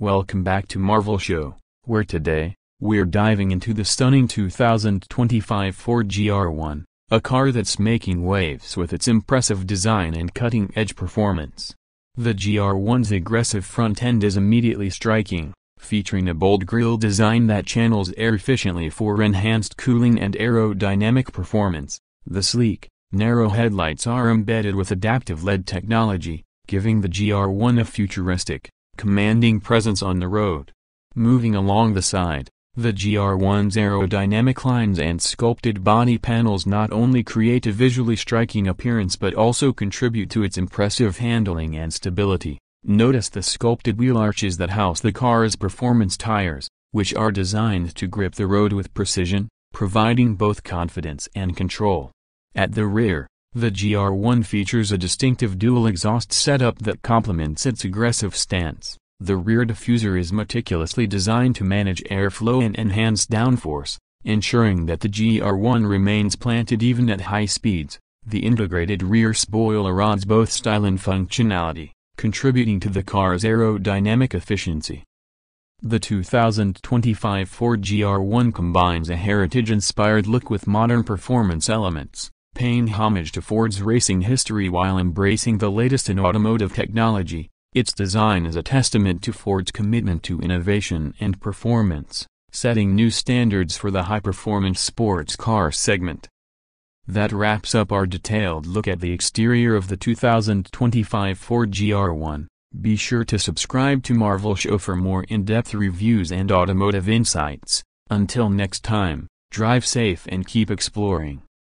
Welcome back to Marvel Show, where today, we're diving into the stunning 2025 Ford GR1, a car that's making waves with its impressive design and cutting-edge performance. The GR1's aggressive front end is immediately striking, featuring a bold grille design that channels air efficiently for enhanced cooling and aerodynamic performance. The sleek, narrow headlights are embedded with adaptive LED technology, giving the GR1 a futuristic, commanding presence on the road. Moving along the side, the GR1's aerodynamic lines and sculpted body panels not only create a visually striking appearance but also contribute to its impressive handling and stability. Notice the sculpted wheel arches that house the car's performance tires, which are designed to grip the road with precision, providing both confidence and control. At the rear, the GR1 features a distinctive dual exhaust setup that complements its aggressive stance. The rear diffuser is meticulously designed to manage airflow and enhance downforce, ensuring that the GR1 remains planted even at high speeds. The integrated rear spoiler adds both style and functionality, contributing to the car's aerodynamic efficiency. The 2025 Ford GR1 combines a heritage-inspired look with modern performance elements paying homage to Ford's racing history while embracing the latest in automotive technology. Its design is a testament to Ford's commitment to innovation and performance, setting new standards for the high-performance sports car segment. That wraps up our detailed look at the exterior of the 2025 Ford GR1. Be sure to subscribe to Marvel Show for more in-depth reviews and automotive insights. Until next time, drive safe and keep exploring.